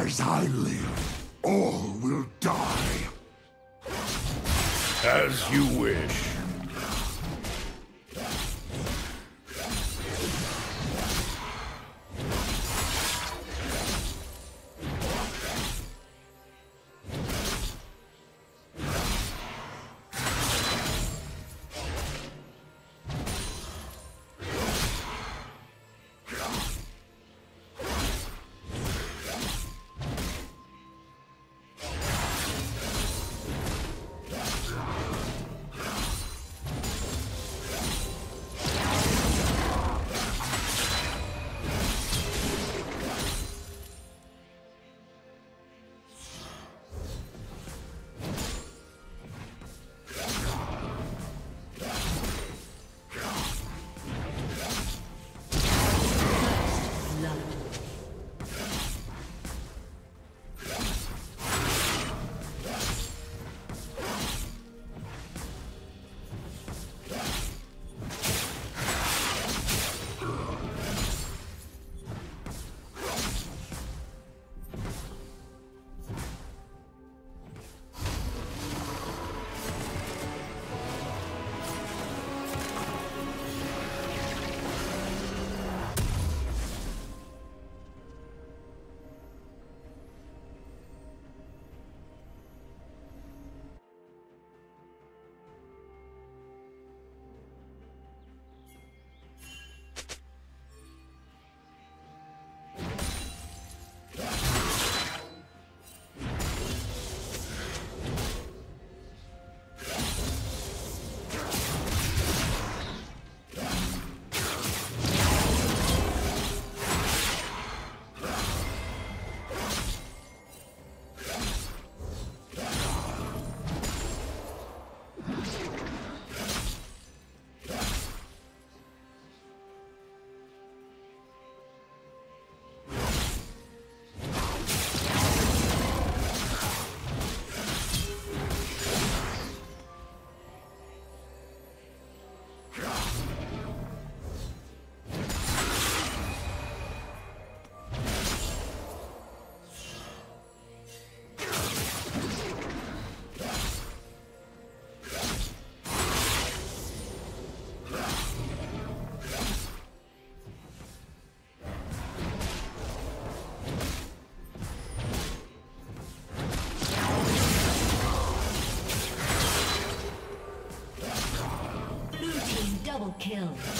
As I live, all will die. As you wish. Kill.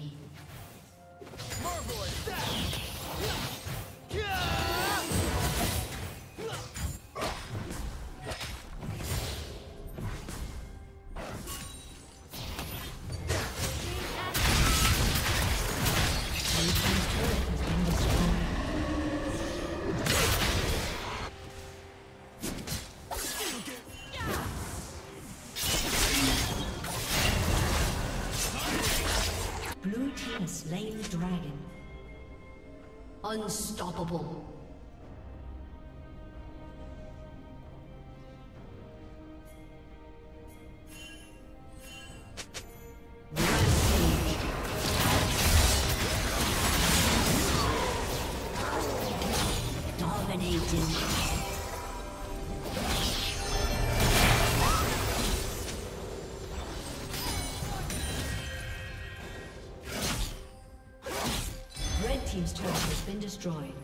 Dragon. Unstoppable. Destroyed.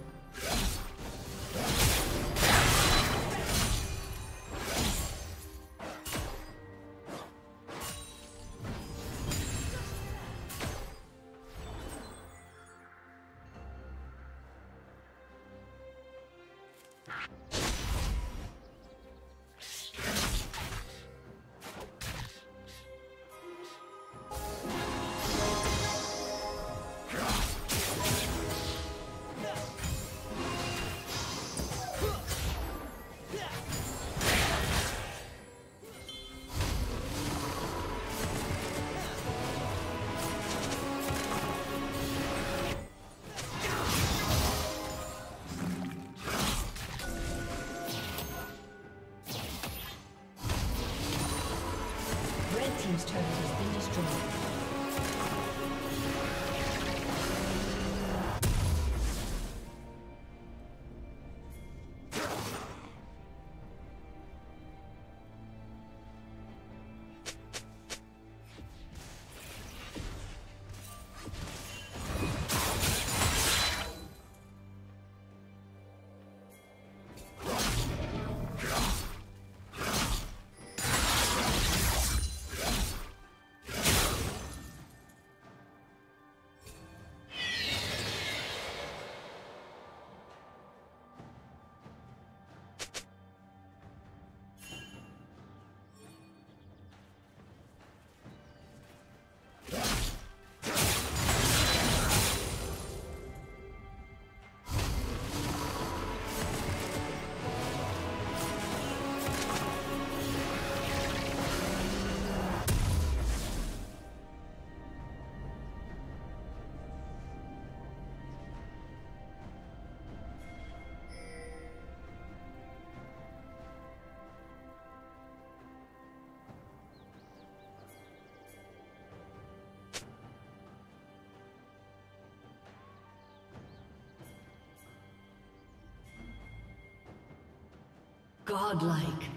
Godlike.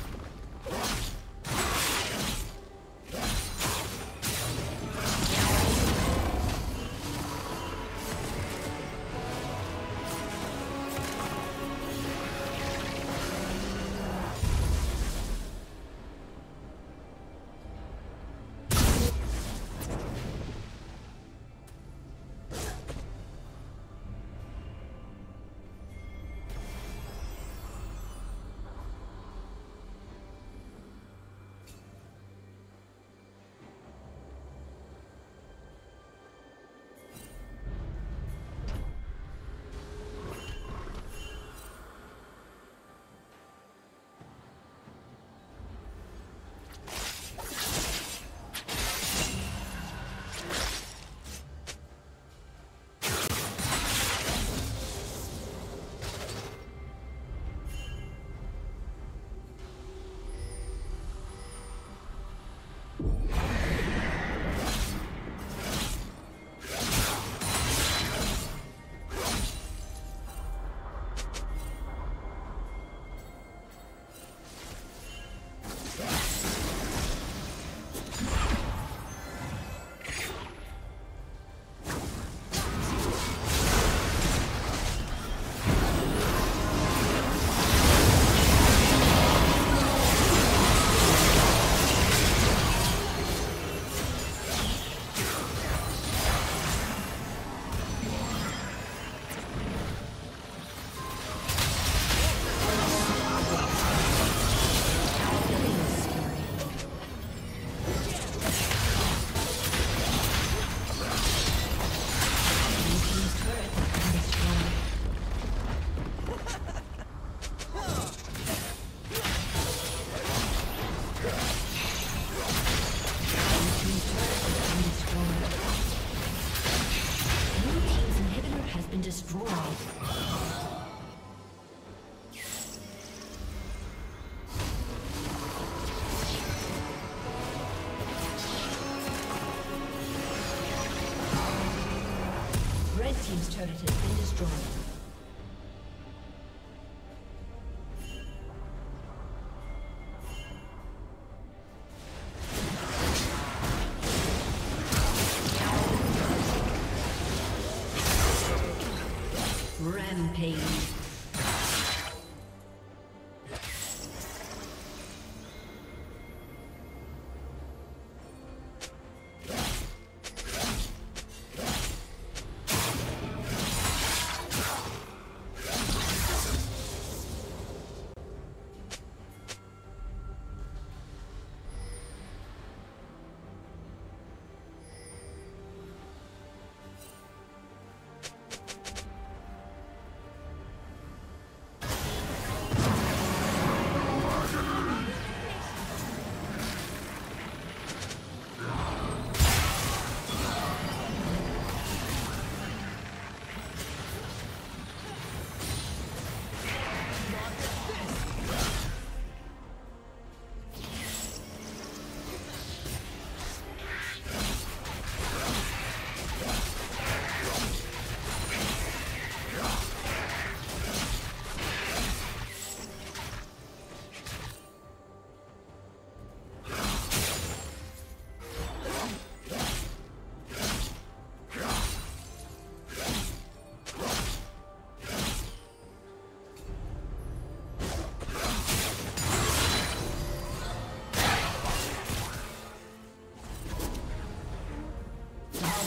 Rampage.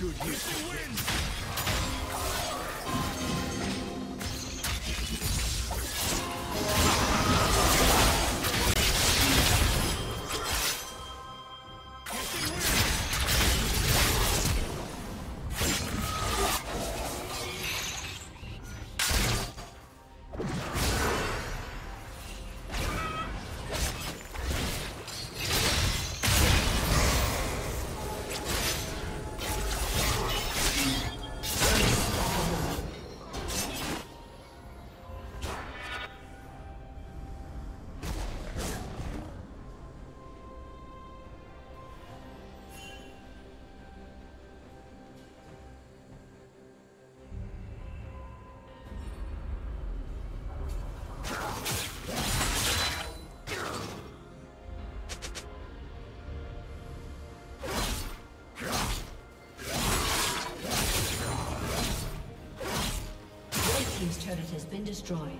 Good use. Been destroyed.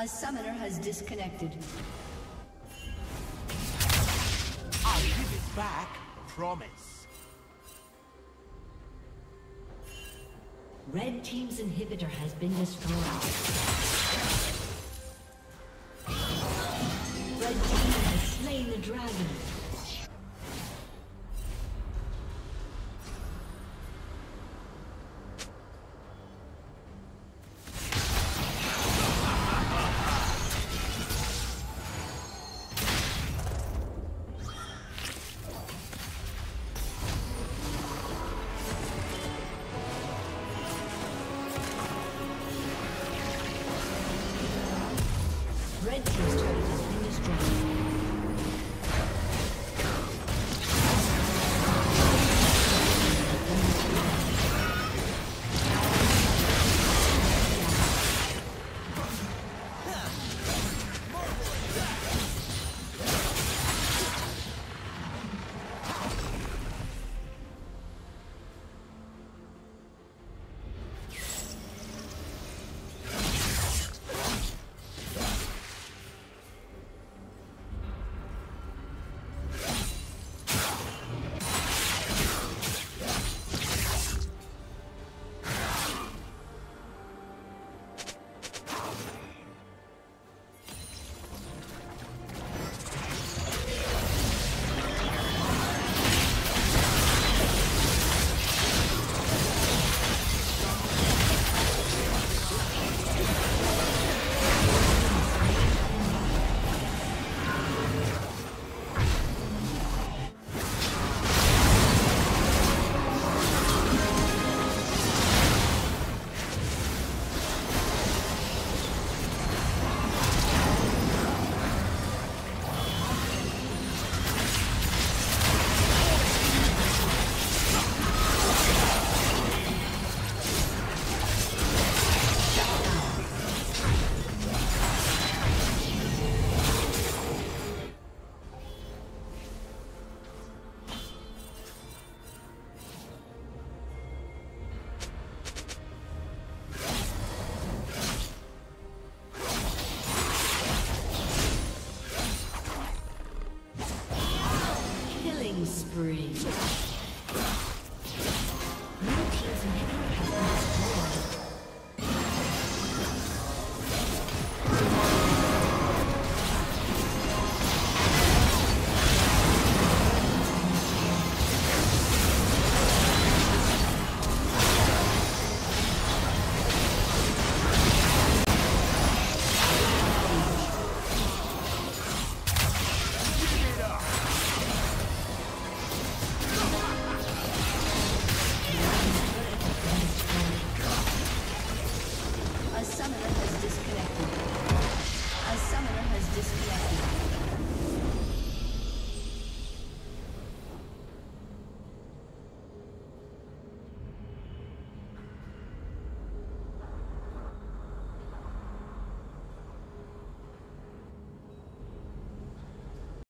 A summoner has disconnected. I'll give it back, promise. Red Team's inhibitor has been destroyed.